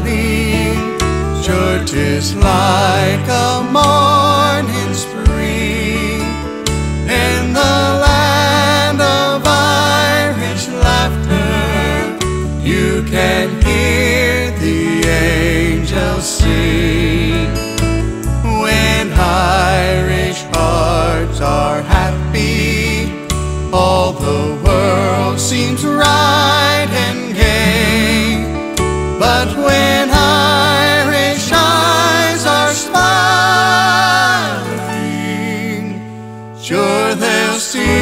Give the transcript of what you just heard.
valley. Sure, 'tis like a morning spring in the land of Irish laughter. You can hear the angels sing when Irish hearts are happy. All the world seems But when Irish eyes are smiling, sure they'll see.